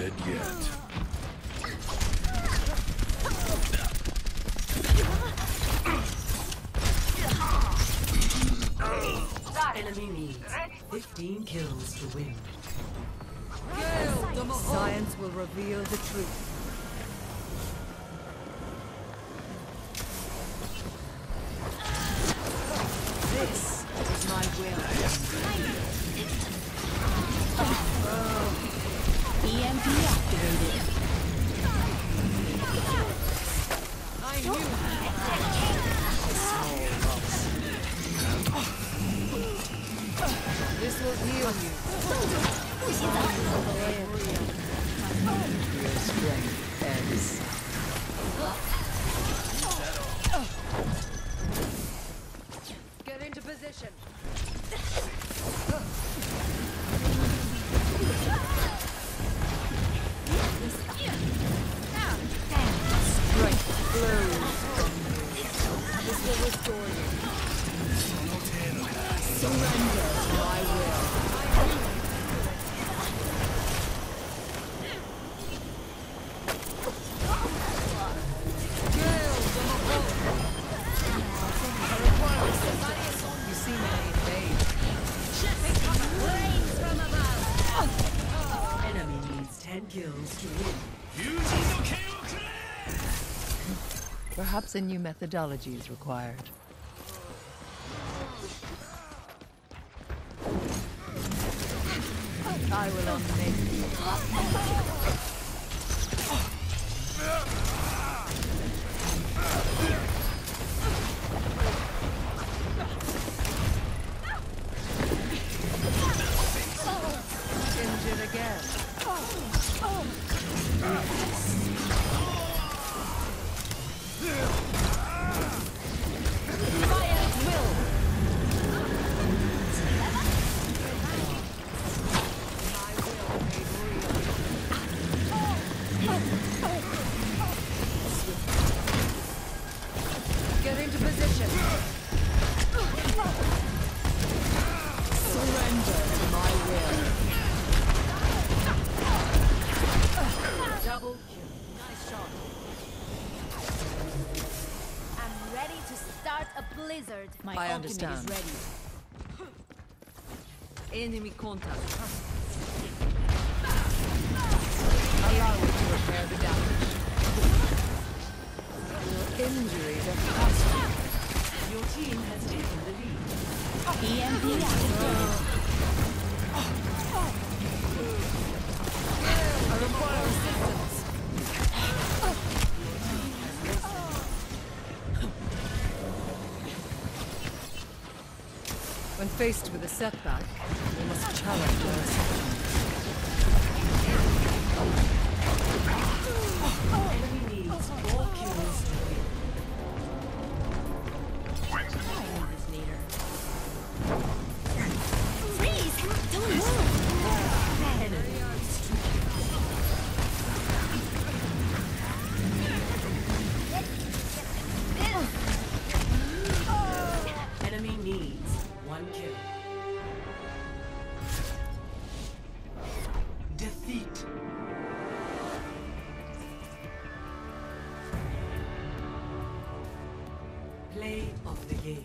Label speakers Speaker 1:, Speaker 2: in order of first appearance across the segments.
Speaker 1: dead yet.
Speaker 2: Enemy needs 15 kills to win.
Speaker 3: Science will reveal the truth. A new methodology is required. I will you. Nice shot.
Speaker 4: I'm ready to start a blizzard. My
Speaker 3: I understand.
Speaker 4: is ready.
Speaker 3: Enemy contact. Allow me to repair the damage. Your injuries are costly.
Speaker 2: Your team has taken the lead.
Speaker 4: EMP activated.
Speaker 3: Faced with a setback, we must challenge our assumptions.
Speaker 2: Play of the game.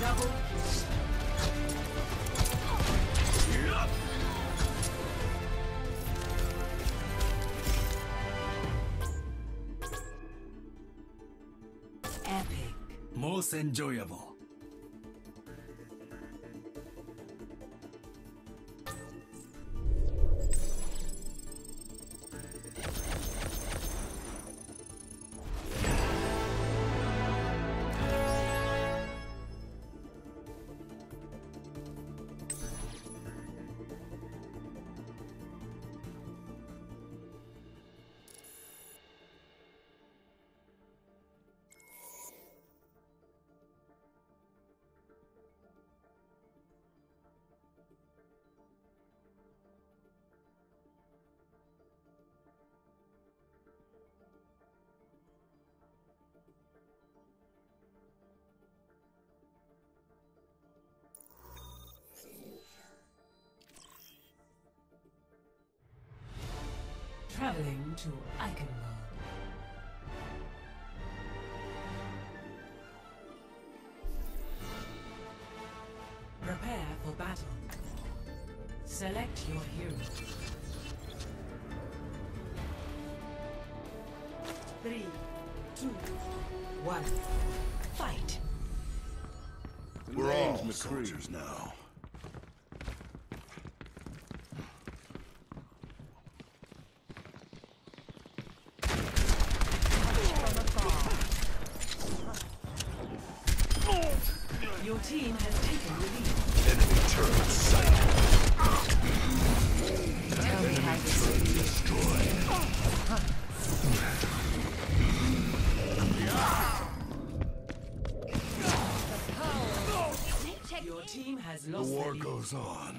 Speaker 2: Double. Epic.
Speaker 1: Most enjoyable.
Speaker 2: Traveling to Eichenwald. Prepare for battle. Select your hero. Three, two, one, fight.
Speaker 1: We're all soldiers now.
Speaker 2: Team has The lost
Speaker 1: war
Speaker 2: the lead.
Speaker 1: goes on.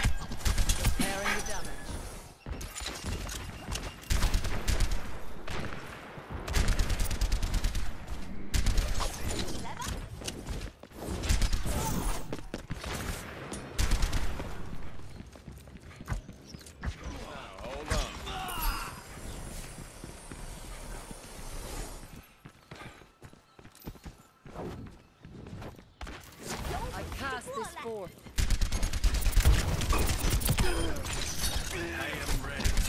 Speaker 3: Repairing the damage. I cast this forth.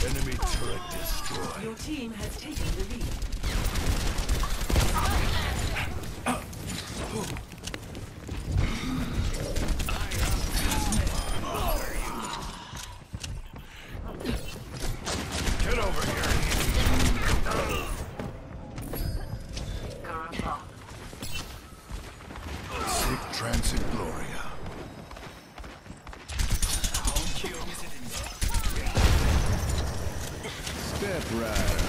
Speaker 1: Enemy turret destroyed.
Speaker 2: Your team has taken the lead.
Speaker 1: Get over here. Sic transit gloria. Step rider.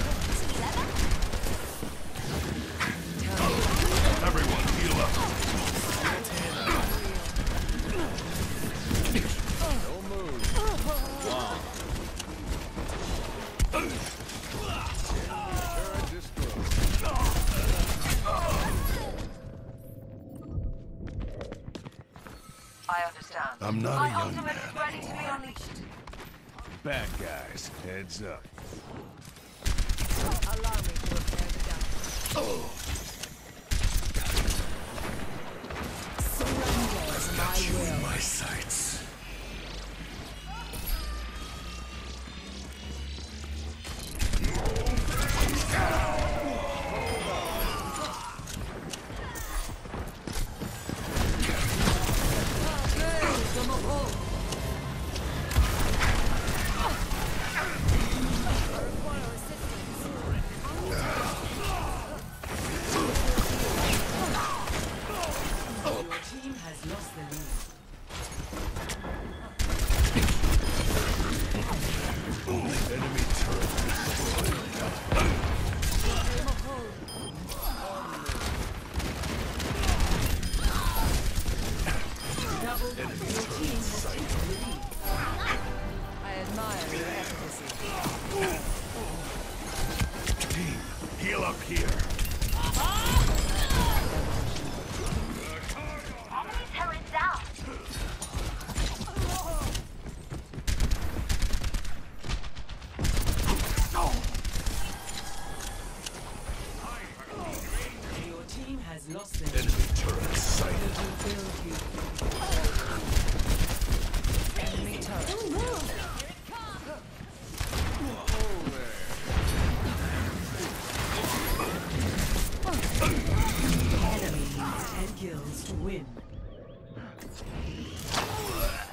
Speaker 1: Everyone heal up.
Speaker 5: I understand.
Speaker 1: I'm not
Speaker 5: My
Speaker 1: a young
Speaker 5: ultimate
Speaker 1: man.
Speaker 5: is ready to be unleashed.
Speaker 1: Bad guys, heads up.
Speaker 3: Allow me to repair the damage. Surrender my
Speaker 1: You
Speaker 3: will.
Speaker 1: in my sights.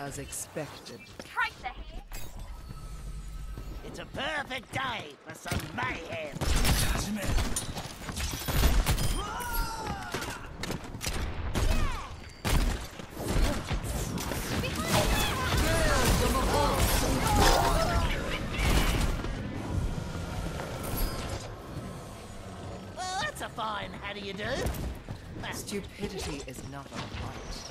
Speaker 3: As expected.
Speaker 4: Tracer here.
Speaker 6: It's a perfect day for some mayhem. Well, that's a fine how do you do?
Speaker 3: Stupidity is not a right.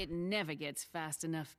Speaker 4: It never gets fast enough.